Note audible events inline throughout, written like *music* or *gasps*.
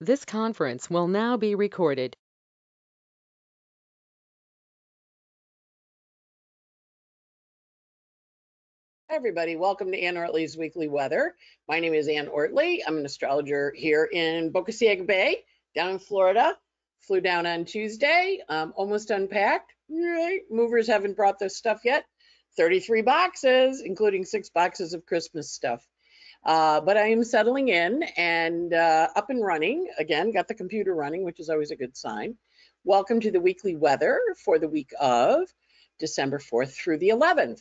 This conference will now be recorded. Hi, everybody. Welcome to Anne Ortelee's Weekly Weather. My name is Anne Ortelee. I'm an astrologer here in Boca Ciega Bay, down in Florida. Flew down on Tuesday, um, almost unpacked. Right. Movers haven't brought their stuff yet. 33 boxes, including six boxes of Christmas stuff. Uh, but I am settling in and uh, up and running. Again, got the computer running, which is always a good sign. Welcome to the weekly weather for the week of December 4th through the 11th.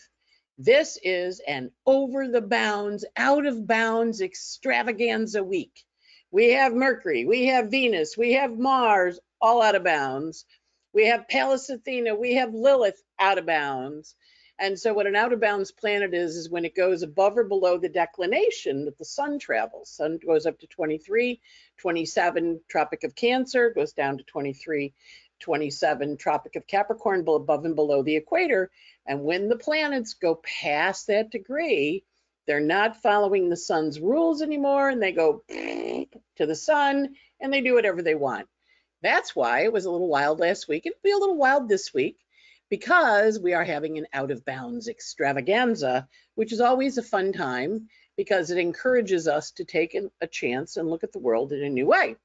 This is an over the bounds, out of bounds extravaganza week. We have Mercury, we have Venus, we have Mars, all out of bounds. We have Pallas Athena, we have Lilith out of bounds. And so what an out of bounds planet is, is when it goes above or below the declination that the sun travels. Sun goes up to 23, 27, Tropic of Cancer, goes down to 23, 27, Tropic of Capricorn, above and below the equator. And when the planets go past that degree, they're not following the sun's rules anymore and they go to the sun and they do whatever they want. That's why it was a little wild last week. It'll be a little wild this week because we are having an out of bounds extravaganza, which is always a fun time because it encourages us to take a chance and look at the world in a new way.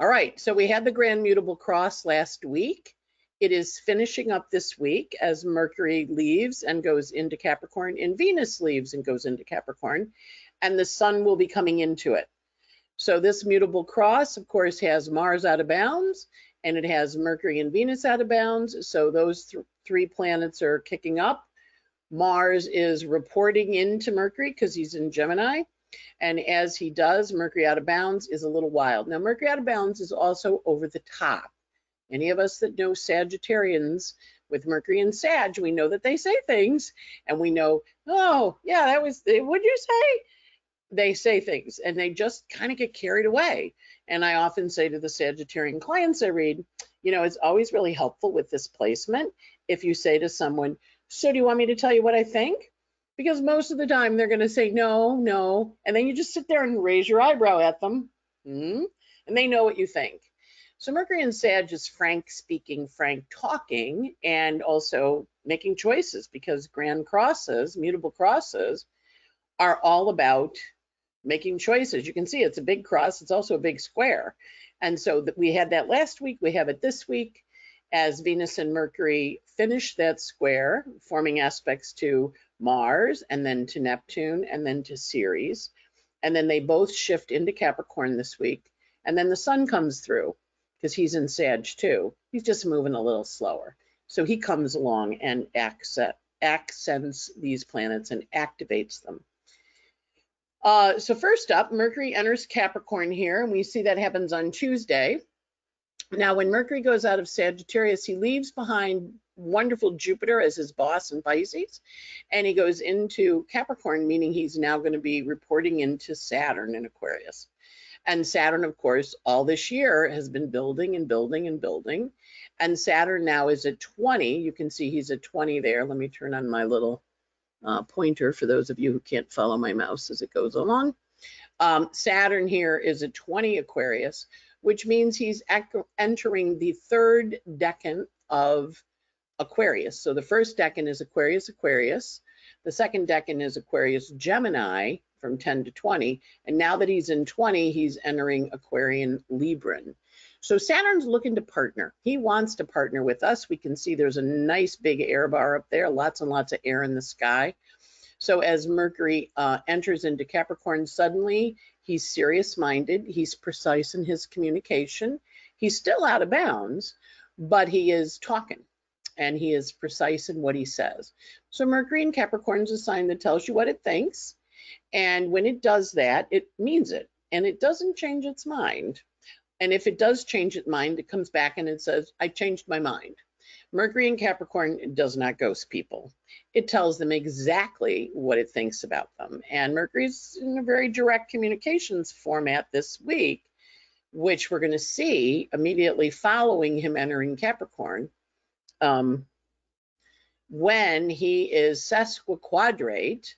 All right, so we had the Grand Mutable Cross last week. It is finishing up this week as Mercury leaves and goes into Capricorn, and Venus leaves and goes into Capricorn, and the Sun will be coming into it. So this mutable cross, of course, has Mars out of bounds, and it has Mercury and Venus out of bounds. So those th three planets are kicking up. Mars is reporting into Mercury because he's in Gemini. And as he does, Mercury out of bounds is a little wild. Now, Mercury out of bounds is also over the top. Any of us that know Sagittarians with Mercury and Sag, we know that they say things and we know, oh, yeah, that was, what'd you say? They say things and they just kind of get carried away. And I often say to the Sagittarian clients I read, you know, it's always really helpful with this placement if you say to someone, so do you want me to tell you what I think? Because most of the time they're going to say no, no. And then you just sit there and raise your eyebrow at them. Hmm? And they know what you think. So Mercury and Sag is frank speaking, frank talking, and also making choices because grand crosses, mutable crosses, are all about making choices. You can see it's a big cross. It's also a big square. And so that we had that last week. We have it this week as Venus and Mercury finish that square, forming aspects to Mars and then to Neptune and then to Ceres. And then they both shift into Capricorn this week. And then the sun comes through because he's in Sag too. He's just moving a little slower. So he comes along and accents these planets and activates them. Uh, so first up, Mercury enters Capricorn here, and we see that happens on Tuesday. Now, when Mercury goes out of Sagittarius, he leaves behind wonderful Jupiter as his boss in Pisces, and he goes into Capricorn, meaning he's now going to be reporting into Saturn in Aquarius. And Saturn, of course, all this year has been building and building and building. And Saturn now is at 20. You can see he's at 20 there. Let me turn on my little uh, pointer for those of you who can't follow my mouse as it goes along. Um, Saturn here is a 20 Aquarius, which means he's entering the third decan of Aquarius. So the first decan is Aquarius Aquarius. The second decan is Aquarius Gemini from 10 to 20. And now that he's in 20, he's entering Aquarian Libran. So Saturn's looking to partner. He wants to partner with us. We can see there's a nice big air bar up there, lots and lots of air in the sky. So as Mercury uh, enters into Capricorn suddenly, he's serious minded, he's precise in his communication. He's still out of bounds, but he is talking and he is precise in what he says. So Mercury in Capricorn is a sign that tells you what it thinks. And when it does that, it means it and it doesn't change its mind. And if it does change its mind, it comes back and it says, I changed my mind. Mercury in Capricorn does not ghost people. It tells them exactly what it thinks about them. And Mercury's in a very direct communications format this week, which we're going to see immediately following him entering Capricorn um, when he is sesquiquadrate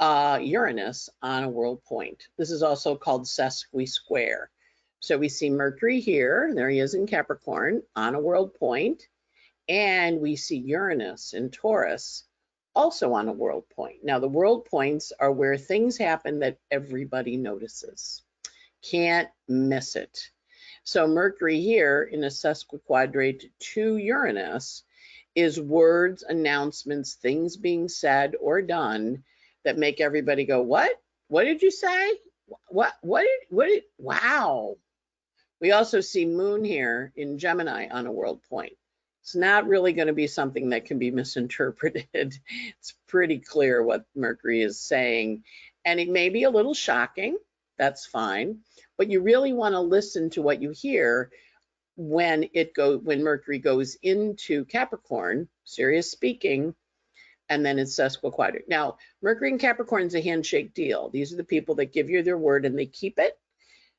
uh, Uranus on a world point. This is also called sesqui square. So we see Mercury here, there he is in Capricorn on a world point, and we see Uranus in Taurus also on a world point. Now the world points are where things happen that everybody notices. Can't miss it. So Mercury here in a sesquiquadrate to Uranus is words, announcements, things being said or done that make everybody go, what? What did you say? What, what did, what did, wow. We also see moon here in Gemini on a world point. It's not really going to be something that can be misinterpreted. *laughs* It's pretty clear what Mercury is saying. And it may be a little shocking. That's fine. But you really want to listen to what you hear when it go when Mercury goes into Capricorn, serious speaking, and then it's sesquiquadrate. Now, Mercury in Capricorn is a handshake deal. These are the people that give you their word and they keep it.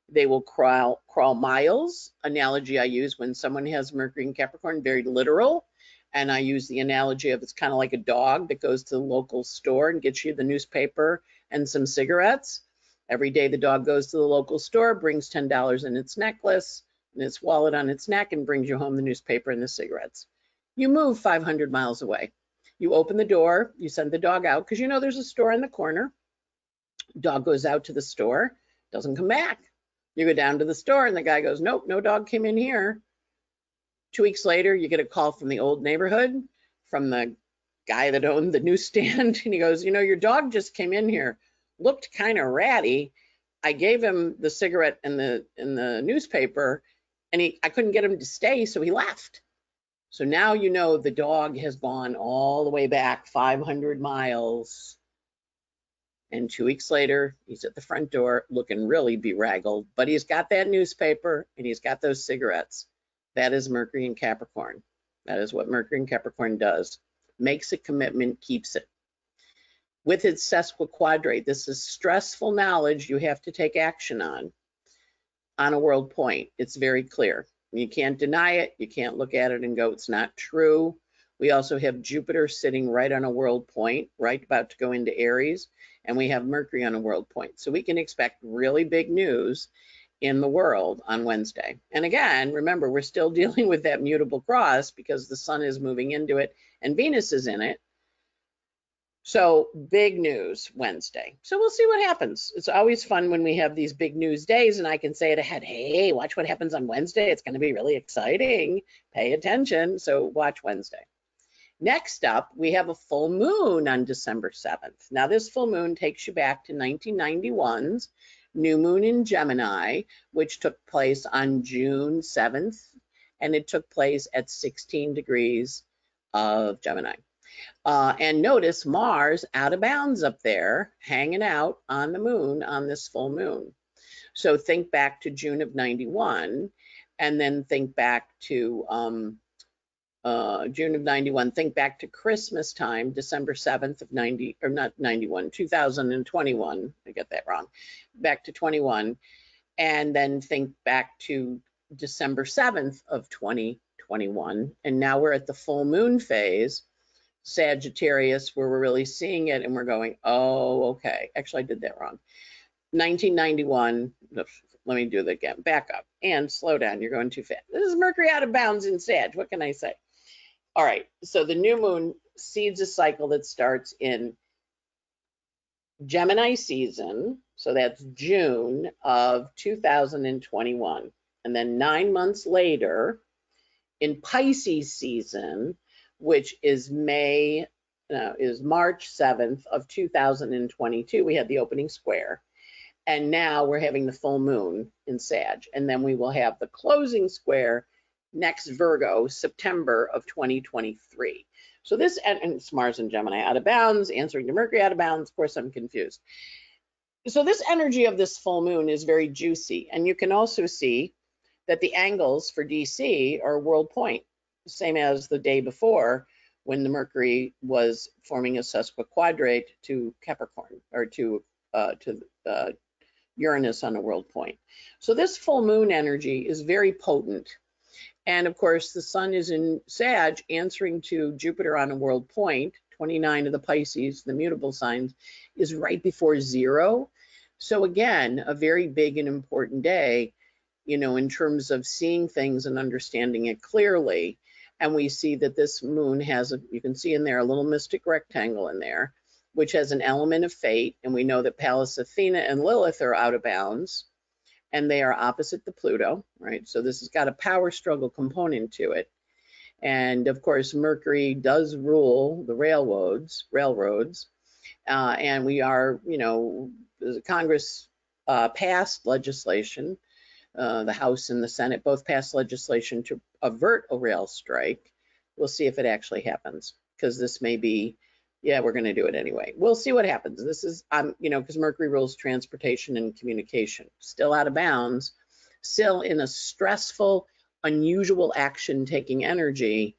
They will crawl crawl miles. Analogy I use when someone has Mercury in Capricorn, very literal. And I use the analogy of it's kind of like a dog that goes to the local store and gets you the newspaper and some cigarettes. Every day the dog goes to the local store, brings $10 in its necklace and its wallet on its neck and brings you home the newspaper and the cigarettes. You move 500 miles away. You open the door, you send the dog out because you know there's a store in the corner. Dog goes out to the store, doesn't come back. You go down to the store and the guy goes, nope, no dog came in here. Two weeks later, you get a call from the old neighborhood, from the guy that owned the newsstand. *laughs* And he goes, you know, your dog just came in here, looked kind of ratty. I gave him the cigarette and the and the newspaper and he I couldn't get him to stay, so he left. So now you know the dog has gone all the way back 500 miles. And two weeks later, he's at the front door looking really bedraggled, but he's got that newspaper and he's got those cigarettes. That is Mercury and Capricorn. That is what Mercury and Capricorn does. Makes a commitment, keeps it. With its sesquiquadrate, this is stressful knowledge you have to take action on on a world point. It's very clear. You can't deny it. You can't look at it and go, it's not true. We also have Jupiter sitting right on a world point, right about to go into Aries, and we have Mercury on a world point. So we can expect really big news in the world on Wednesday. And again, remember, we're still *laughs* dealing with that mutable cross because the sun is moving into it and Venus is in it. So big news Wednesday. So we'll see what happens. It's always fun when we have these big news days and I can say it ahead, hey, watch what happens on Wednesday. It's going to be really exciting. Pay attention. So watch Wednesday. Next up, we have a full moon on December 7th. Now this full moon takes you back to 1991's new moon in Gemini, which took place on June 7th, and it took place at 16 degrees of Gemini. Uh, and notice Mars out of bounds up there, hanging out on the moon on this full moon. So think back to June of 91, and then think back to um, uh, June of 91, think back to Christmas time, December 7th of 90, or not 91, 2021, I get that wrong, back to 21, and then think back to December 7th of 2021, and now we're at the full moon phase, Sagittarius where we're really seeing it and we're going, oh, okay. Actually, I did that wrong. 1991, let me do that again. Back up and slow down. You're going too fast. This is Mercury out of bounds in Sag. What can I say? All right. So the new moon seeds a cycle that starts in Gemini season. So that's June of 2021. And then nine months later, in Pisces season, which is May, no, is March 7th of 2022. We had the opening square. And now we're having the full moon in Sag. And then we will have the closing square next Virgo, September of 2023. So this, and, it's Mars and Gemini out of bounds, answering to Mercury out of bounds. Of course, I'm confused. So this energy of this full moon is very juicy. And you can also see that the angles for DC are world point same as the day before when the Mercury was forming a sesquiquadrate to Capricorn or to uh, to uh, Uranus on a world point. So this full moon energy is very potent. And of course, the sun is in Sag answering to Jupiter on a world point. 29 of the Pisces, the mutable signs, is right before zero. So again, a very big and important day you know, in terms of seeing things and understanding it clearly. And we see that this moon has, a, you can see in there, a little mystic rectangle in there, which has an element of fate. And we know that Pallas Athena and Lilith are out of bounds and they are opposite the Pluto, right? So this has got a power struggle component to it. And of course, Mercury does rule the railroads, railroads. Uh, and we are, you know, Congress uh, passed legislation, uh, the House and the Senate both passed legislation to avert a rail strike. We'll see if it actually happens because this may be, yeah, we're going to do it anyway. We'll see what happens. This is, um, you know, because Mercury rules transportation and communication, still out of bounds, still in a stressful, unusual action taking energy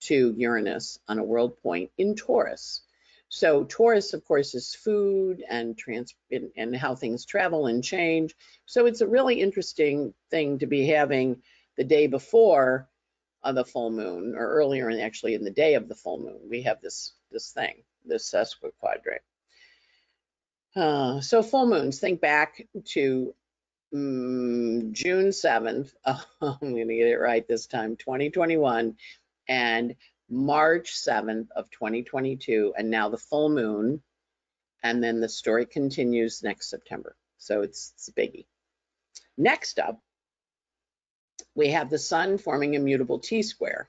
to Uranus on a world point in Taurus. So Taurus, of course, is food and trans and, and how things travel and change. So it's a really interesting thing to be having the day before the full moon, or earlier, and actually in the day of the full moon, we have this this thing, this sesquiquadrate. Uh, so full moons, think back to um, June 7th. *laughs* Oh, I'm going to get it right this time, 2021, and March 7th of 2022, and now the full moon, and then the story continues next September. So it's, it's a biggie. Next up, we have the sun forming a mutable T-square.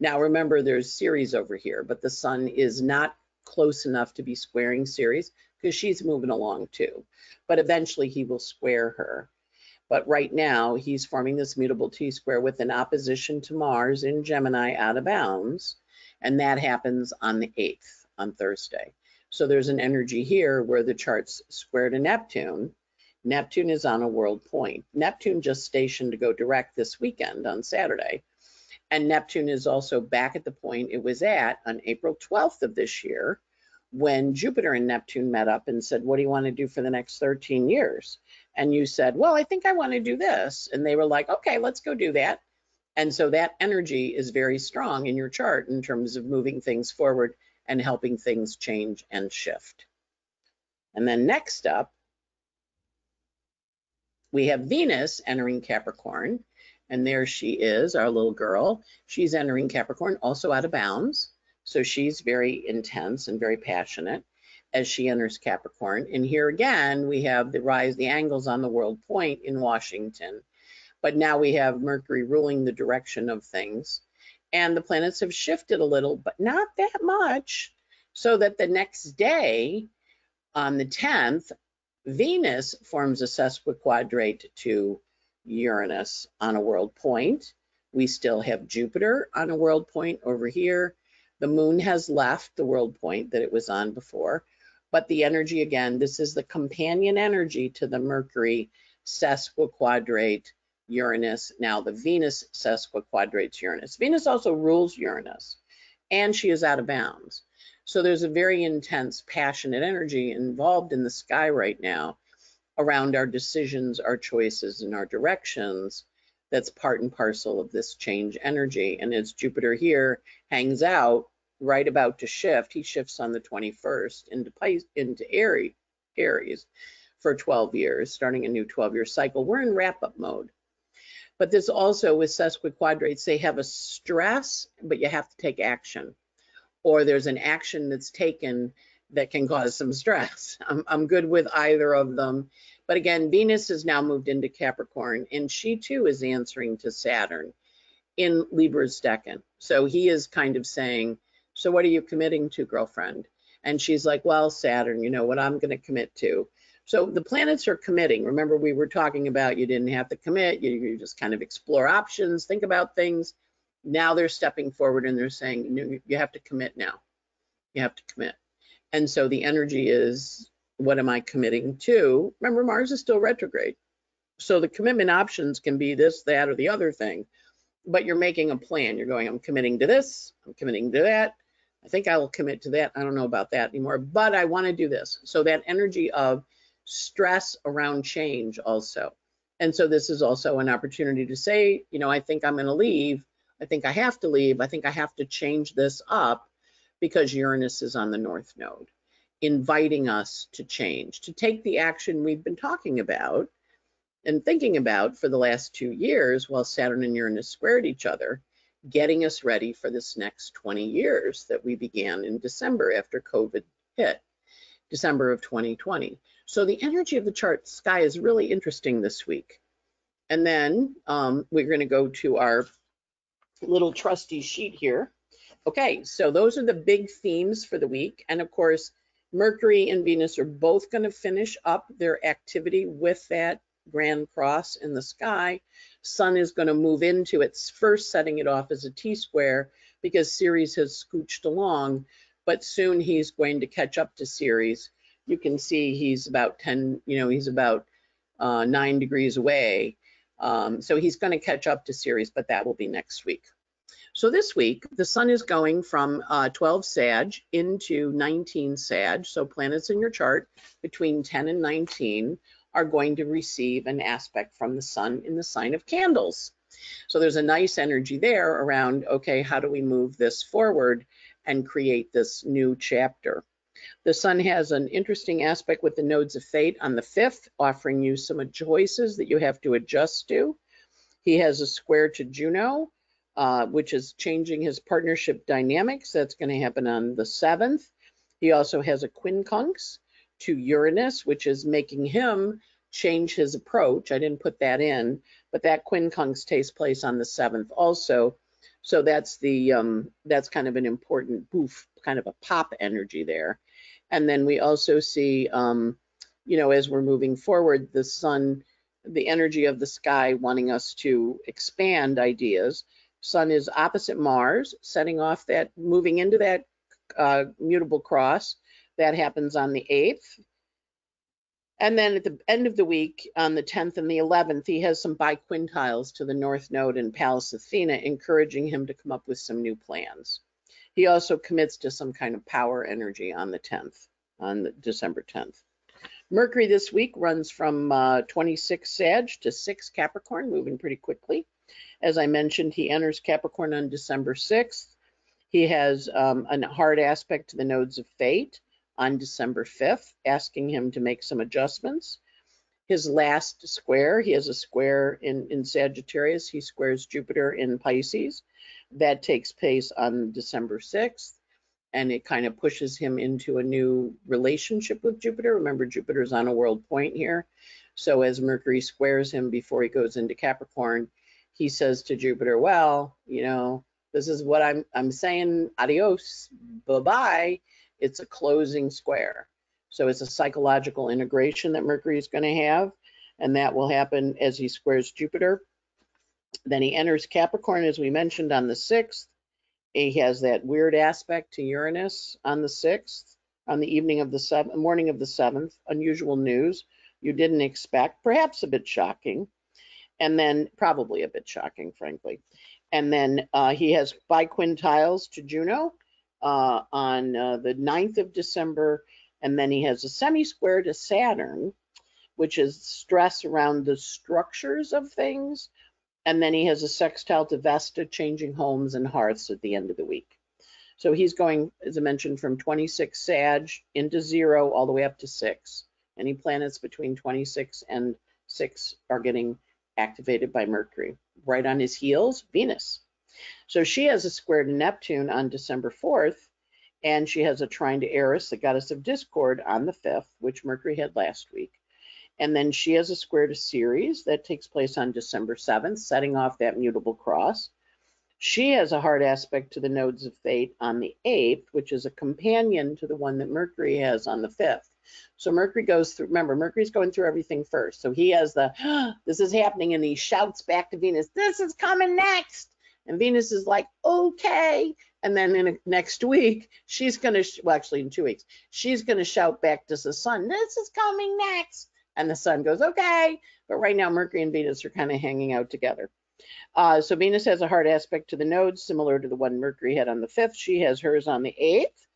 Now remember, there's Ceres over here, but the sun is not close enough to be squaring Ceres because she's moving along too. But eventually he will square her. But right now he's forming this mutable T-square with an opposition to Mars in Gemini out of bounds and that happens on the 8th, on Thursday. So there's an energy here where the chart's square to Neptune. Neptune is on a world point. Neptune just stationed to go direct this weekend on Saturday. And Neptune is also back at the point it was at on April 12th of this year when Jupiter and Neptune met up and said, What do you want to do for the next 13 years? And you said, Well, I think I want to do this. And they were like, Okay, let's go do that. And so that energy is very strong in your chart in terms of moving things forward and helping things change and shift. And then next up, we have Venus entering Capricorn. And there she is, our little girl. She's entering Capricorn, also out of bounds. So she's very intense and very passionate as she enters Capricorn. And here again, we have the rise, the angles on the world point in Washington but now we have Mercury ruling the direction of things. And the planets have shifted a little, but not that much. So that the next day, on the 10th, Venus forms a sesquiquadrate to Uranus on a world point. We still have Jupiter on a world point over here. The moon has left the world point that it was on before, but the energy again, this is the companion energy to the Mercury sesquiquadrate Uranus. Now the Venus sesquiquadrates Uranus. Venus also rules Uranus, and she is out of bounds. So there's a very intense, passionate energy involved in the sky right now around our decisions, our choices, and our directions. That's part and parcel of this change energy. And as Jupiter here hangs out, right about to shift, he shifts on the 21st into into Aries, Aries for 12 years, starting a new 12-year cycle. We're in wrap-up mode. But this also with sesquiquadrates, they have a stress, but you have to take action. Or there's an action that's taken that can cause some stress. *laughs* I'm, I'm good with either of them. But again, Venus has now moved into Capricorn, and she too is answering to Saturn in Libra's decan. So he is kind of saying, So what are you committing to, girlfriend? And she's like, Well, Saturn, you know what I'm going to commit to. So the planets are committing. Remember, we were talking about you didn't have to commit, you, you just kind of explore options, think about things. Now they're stepping forward and they're saying, you have to commit now. You have to commit. And so the energy is, what am I committing to? Remember, Mars is still retrograde. So the commitment options can be this, that, or the other thing, but you're making a plan. You're going, I'm committing to this, I'm committing to that. I think I will commit to that. I don't know about that anymore, but I want to do this. So that energy of stress around change also. And so this is also an opportunity to say, you know, I think I'm going to leave. I think I have to leave. I think I have to change this up because Uranus is on the north node, inviting us to change, to take the action we've been talking about and thinking about for the last two years while Saturn and Uranus squared each other, getting us ready for this next 20 years that we began in December after COVID hit, December of 2020. So the energy of the chart sky is really interesting this week. And then um, we're going to go to our little trusty sheet here. Okay, so those are the big themes for the week. And of course, Mercury and Venus are both going to finish up their activity with that grand cross in the sky. Sun is going to move into its first setting it off as a T-square because Ceres has scooched along, but soon he's going to catch up to Ceres. You can see he's about 10, you know, he's about uh, nine degrees away. Um, so he's going to catch up to Ceres, but that will be next week. So this week, the sun is going from uh, 12 Sag into 19 Sag. So planets in your chart between 10 and 19 are going to receive an aspect from the sun in the sign of candles. So there's a nice energy there around, okay, how do we move this forward and create this new chapter? The sun has an interesting aspect with the nodes of fate on the fifth, offering you some choices that you have to adjust to. He has a square to Juno, uh, which is changing his partnership dynamics. That's going to happen on the 7th. He also has a quincunx to Uranus, which is making him change his approach. I didn't put that in, but that quincunx takes place on the 7th also. So that's the um, that's kind of an important boof, kind of a pop energy there. And then we also see, um, you know, as we're moving forward, the sun, the energy of the sky wanting us to expand ideas. Sun is opposite Mars, setting off that, moving into that uh, mutable cross. That happens on the 8th. And then at the end of the week, on the 10th and the 11th, he has some biquintiles to the North Node in Pallas Athena, encouraging him to come up with some new plans. He also commits to some kind of power energy on the 10th, on the December 10th. Mercury this week runs from uh, 26 Sag to 6 Capricorn, moving pretty quickly. As I mentioned, he enters Capricorn on December 6th. He has um, a hard aspect to the nodes of fate on December 5th, asking him to make some adjustments. His last square, he has a square in, in Sagittarius. He squares Jupiter in Pisces. That takes place on December 6th. And it kind of pushes him into a new relationship with Jupiter. Remember, Jupiter's on a world point here. So as Mercury squares him before he goes into Capricorn, he says to Jupiter, well, you know, this is what I'm I'm saying, adios, bye-bye. It's a closing square. So it's a psychological integration that Mercury is going to have, and that will happen as he squares Jupiter. Then he enters Capricorn, as we mentioned, on the 6th. He has that weird aspect to Uranus on the 6th, on the evening of the 7th, morning of the 7th. Unusual news you didn't expect, perhaps a bit shocking and then probably a bit shocking, frankly. And then uh, he has biquintiles to Juno uh, on uh, the 9th of December, and then he has a semi-square to Saturn, which is stress around the structures of things. And then he has a sextile to Vesta, changing homes and hearths at the end of the week. So he's going, as I mentioned, from 26 Sag into zero all the way up to six. Any planets between 26 and six are getting activated by Mercury. Right on his heels, Venus. So she has a square to Neptune on December 4th, and she has a trine to Eris, the goddess of discord, on the 5th, which Mercury had last week. And then she has a square to that takes place on December 7th, setting off that mutable cross. She has a hard aspect to the nodes of fate on the 8th, which is a companion to the one that Mercury has on the 5th. So Mercury goes through, remember, Mercury's going through everything first. So he has the, oh, *gasps* this is happening, and he shouts back to Venus, this is coming next. And Venus is like, okay. And then in a, next week, she's going to, well, actually in two weeks, she's going to shout back to the sun, this is coming next. And the sun goes, okay. But right now, Mercury and Venus are kind of hanging out together. Uh, so Venus has a hard aspect to the nodes, similar to the one Mercury had on the 5th. She has hers on the 8th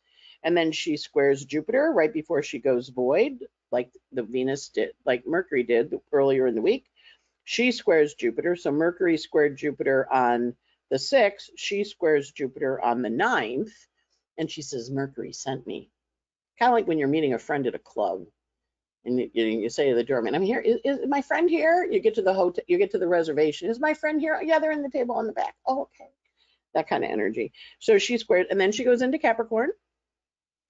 and then she squares Jupiter right before she goes void, like the Venus did, like Mercury did earlier in the week. She squares Jupiter, so Mercury squared Jupiter on the 6th, she squares Jupiter on the 9th, and she says, Mercury sent me. Kind of like when you're meeting a friend at a club. And you, you say to the doorman, I'm here, is, is my friend here? You get to the hotel, you get to the reservation, is my friend here? Yeah, they're in the table on the back. Oh, okay. That kind of energy. So she squared, and then she goes into Capricorn,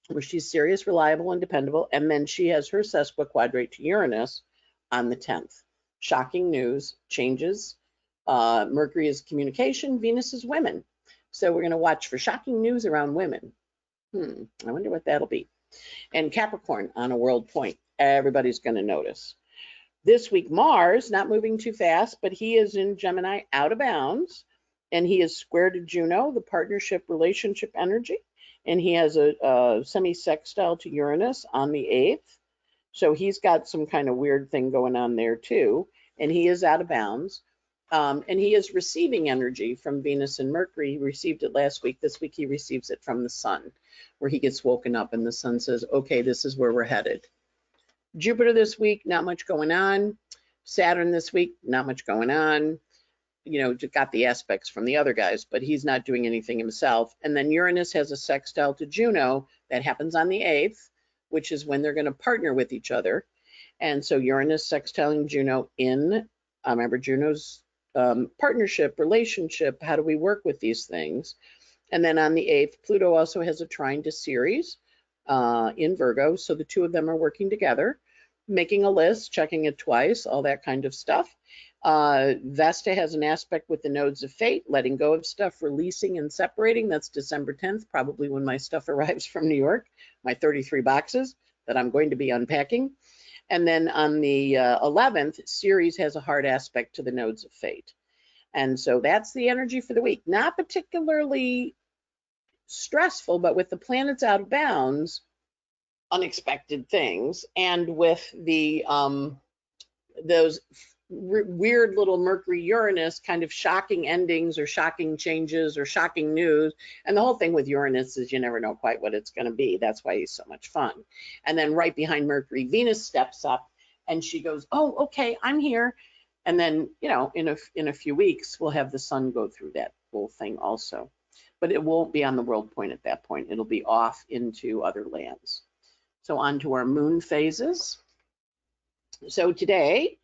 where she's serious, reliable, and dependable. And then she has her sesquiquadrate to Uranus on the 10th. Shocking news, changes. Uh, Mercury is communication, Venus is women. So we're going to watch for shocking news around women. Hmm, I wonder what that'll be. And Capricorn on a world point. Everybody's going to notice. This week, Mars, not moving too fast, but he is in Gemini out of bounds. And he is square to Juno, the partnership relationship energy. And he has a, a semi sextile to Uranus on the 8th. So he's got some kind of weird thing going on there too. And he is out of bounds. Um, and he is receiving energy from Venus and Mercury. He received it last week. This week he receives it from the sun, where he gets woken up and the sun says, okay, this is where we're headed. Jupiter this week, not much going on. Saturn this week, not much going on. You know, got the aspects from the other guys, but he's not doing anything himself. And then Uranus has a sextile to Juno that happens on the 8th, which is when they're going to partner with each other. And so Uranus sextiling Juno in, uh, remember Juno's um, partnership, relationship, how do we work with these things? And then on the 8th, Pluto also has a trine to Ceres uh, in Virgo. So the two of them are working together, making a list, checking it twice, all that kind of stuff. Uh, Vesta has an aspect with the nodes of fate, letting go of stuff, releasing and separating. That's December 10th, probably when my stuff *laughs* arrives from New York, my 33 boxes that I'm going to be unpacking. And then on the uh, 11th, Ceres has a hard aspect to the nodes of fate. And so that's the energy for the week. Not particularly stressful, but with the planets out of bounds, unexpected things, and with the um, those weird little Mercury Uranus kind of shocking endings or shocking changes or shocking news. And the whole thing with Uranus is you never know quite what it's going to be. That's why he's so much fun. And then right behind Mercury, Venus steps up and she goes, "Oh, okay, I'm here." And then, you know, in a in a few weeks, we'll have the sun go through that whole thing also. But it won't be on the world point at that point. It'll be off into other lands. So on to our moon phases. So today,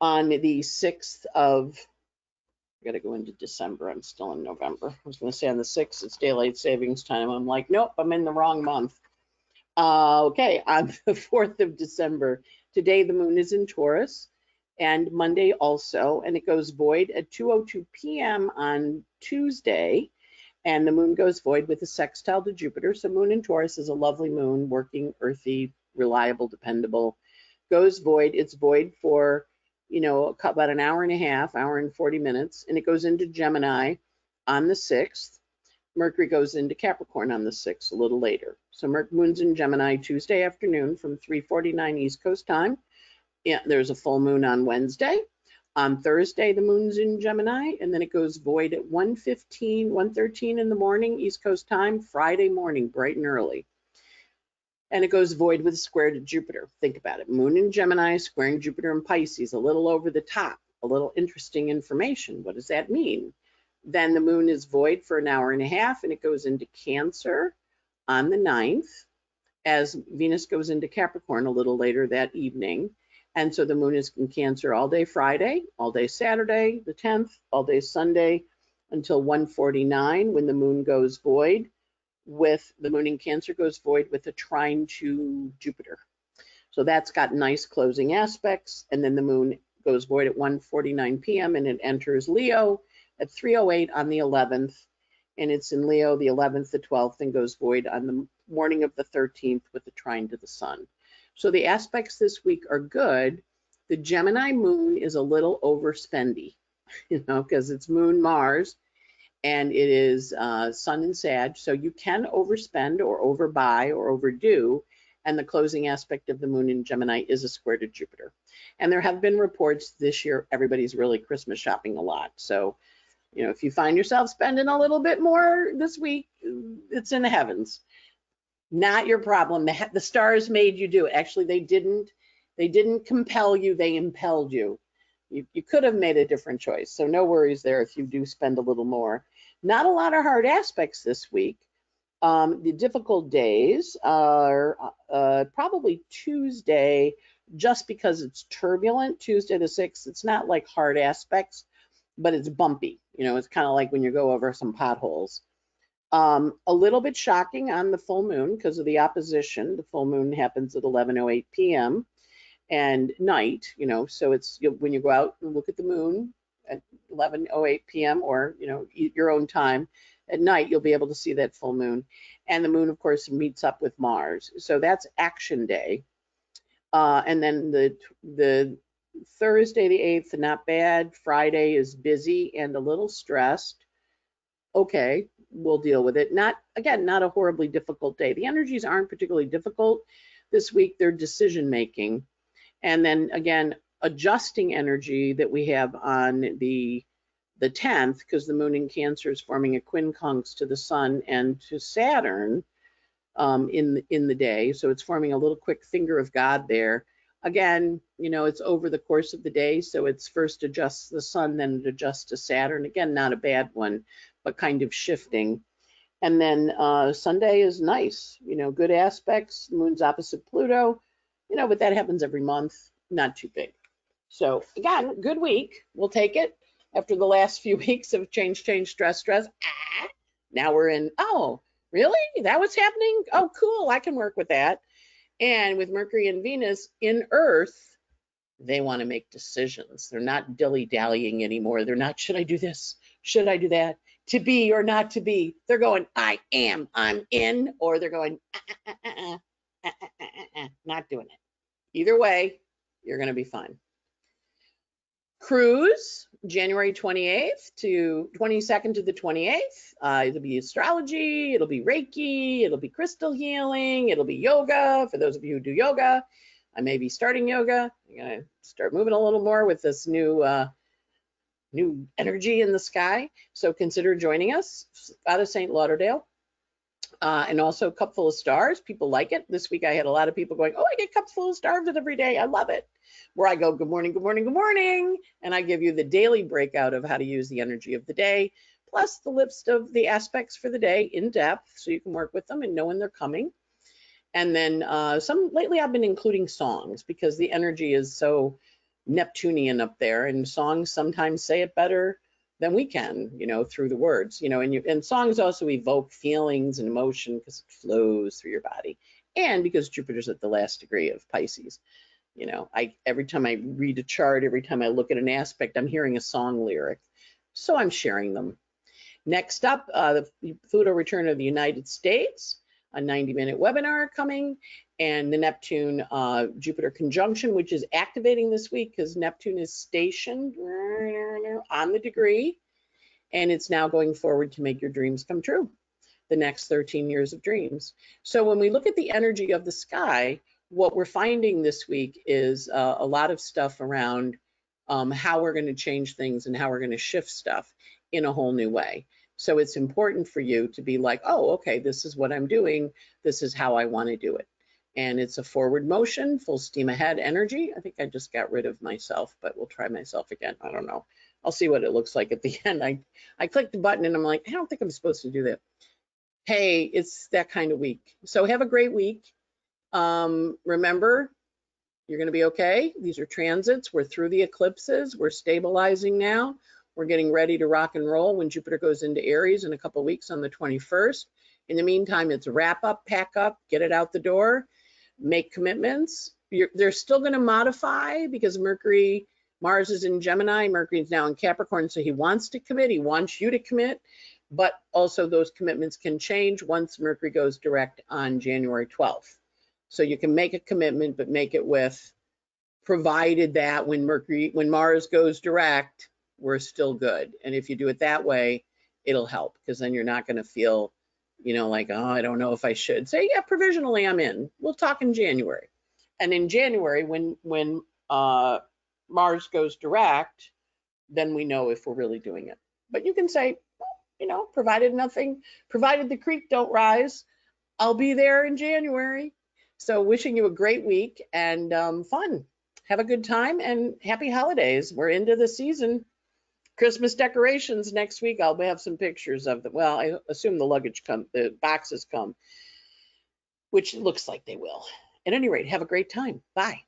on the 6th of, I gotta go into December, I'm still in November. I was gonna say on the 6th, it's daylight savings time. I'm like, nope, I'm in the wrong month. Uh, okay, on *laughs* the 4th of December, today the moon is in Taurus and Monday also, and it goes void at 2.02 p.m. on Tuesday, and the moon goes void with a sextile to Jupiter. So moon in Taurus is a lovely moon, working, earthy, reliable, dependable. Goes void, it's void for you know, about an hour and a half, hour and 40 minutes, and it goes into Gemini on the 6th. Mercury goes into Capricorn on the 6th, a little later. So moon's in Gemini Tuesday afternoon from 3:49 East Coast time. Yeah, there's a full moon on Wednesday. On Thursday, the moon's in Gemini, and then it goes void at 1:15, 1:13 in the morning East Coast time. Friday morning, bright and early and it goes void with a square to Jupiter. Think about it. Moon in Gemini squaring Jupiter in Pisces, a little over the top, a little interesting information. What does that mean? Then the moon is void for an hour and a half and it goes into Cancer on the 9th as Venus goes into Capricorn a little later that evening. And so the moon is in Cancer all day Friday, all day Saturday, the 10th, all day Sunday until 149 when the moon goes void with the moon in Cancer goes void with a trine to Jupiter. So that's got nice closing aspects. And then the moon goes void at 1:49 p.m. and it enters Leo at 3:08 on the 11th. And it's in Leo the 11th, the 12th, and goes void on the morning of the 13th with the trine to the sun. So the aspects this week are good. The Gemini moon is a little overspendy, *laughs* you know, because it's moon Mars and it is uh, Sun and Sag. So you can overspend or overbuy or overdo. And the closing aspect of the moon in Gemini is a square to Jupiter. And there have been reports this year, everybody's really Christmas shopping a lot. So, you know, if you find yourself spending a little bit more this week, it's in the heavens. Not your problem. The, the stars made you do it. Actually, they didn't. They didn't compel you. They impelled you. You, you could have made a different choice. So no worries there if you do spend a little more. Not a lot of hard aspects this week. Um, the difficult days are uh, probably Tuesday. just because it's turbulent, Tuesday the 6th, it's not like hard aspects, but it's bumpy. You know, it's kind of like when you go over some potholes. Um, a little bit shocking on the full moon because of the opposition. The full moon happens at 11:08 p.m. and night. You know, so it's when you go out and look at the moon at 11:08 p.m. or you know your own time at night, you'll be able to see that full moon. And the moon, of course, meets up with Mars. So that's action day. Uh, and then the the Thursday the 8th, not bad. Friday is busy and a little stressed. Okay, we'll deal with it. Not, again, not a horribly difficult day. The energies aren't particularly difficult this week. They're decision making. And then again, adjusting energy that we have on the the 10th, because the moon in Cancer is forming a quincunx to the sun and to Saturn um, in, the, in the day. So it's forming a little quick finger of God there. Again, you know, it's over the course of the day. So it's first adjusts the sun, then it adjusts to Saturn. Again, not a bad one kind of shifting. And then uh, Sunday is nice, you know, good aspects. Moon's opposite Pluto, you know, but that happens every month, not too big. So again, good week. We'll take it after the last few *laughs* weeks of change, change, stress, stress. Ah, now we're in, oh, really? That was happening? Oh, cool. I can work with that. And with Mercury and Venus in Earth, they want to make decisions. They're not dilly dallying anymore. They're not, should I do this? Should I do that? To be or not to be. They're going, I am, I'm in, or they're going, uh, uh, uh, not doing it. Either way, you're going to be fine. Cruise, January 28th to 22nd to the 28th. Uh, it'll be astrology, it'll be Reiki, it'll be crystal healing, it'll be yoga. For those of you who do yoga, I may be starting yoga. I'm going to start moving a little more with this new uh, new energy in the sky. So consider joining us out of St. Lauderdale. Uh, and also cup full of stars. People like it. This week I had a lot of people going, oh, I get cups full of stars every day. I love it. Where I go, good morning, good morning, good morning. And I give you the daily breakout of how to use the energy of the day, plus the list of the aspects for the day in depth so you can work with them and know when they're coming. And then uh, some lately I've been including songs because the energy is so Neptunian up there, and songs sometimes say it better than we can, you know, through the words, you know, and you, and songs also evoke feelings and emotion because it flows through your body, and because Jupiter's at the last degree of Pisces. You know, I every time I read a chart, every time I look at an aspect, I'm hearing a song lyric, so I'm sharing them. Next up, uh, the Pluto return of the United States a 90 minute webinar coming and the Neptune uh, Jupiter conjunction, which is activating this week because Neptune is stationed on the degree and it's now going forward to make your dreams come true. The next 13 years of dreams. So when we look at the energy of the sky, what we're finding this week is uh, a lot of stuff around um, how we're going to change things and how we're going to shift stuff in a whole new way. So it's important for you to be like, oh, okay, this is what I'm doing. This is how I want to do it. And it's a forward motion, full steam ahead energy. I think I just got rid of myself, but we'll try myself again. I don't know. I'll see what it looks like at the *laughs* end. I, I clicked the button and I'm like, I don't think I'm supposed to do that. Hey, it's that kind of week. So have a great week. Um, remember, you're going to be okay. These are transits. We're through the eclipses. We're stabilizing now. We're getting ready to rock and roll when Jupiter goes into Aries in a couple weeks on the 21st. In the meantime, it's wrap up, pack up, get it out the door, make commitments. You're, they're still going to modify because Mercury, Mars is in Gemini, Mercury is now in Capricorn, so he wants to commit, he wants you to commit, but also those commitments can change once Mercury goes direct on January 12th. So you can make a commitment, but make it with provided that when Mercury, when Mars goes direct, we're still good. And if you do it that way, it'll help because then you're not going to feel, you know, like, oh, I don't know if I should. Say, yeah, provisionally I'm in. We'll talk in January. And in January, when when uh, Mars goes direct, then we know if we're really doing it. But you can say, well, you know, provided nothing, provided the creek don't rise, I'll be there in January. So wishing you a great week and um, fun. Have a good time and happy holidays. We're into the season. Christmas decorations next week. I'll have some pictures of them. Well, I assume the luggage come, the boxes come, which looks like they will. At any rate, have a great time. Bye.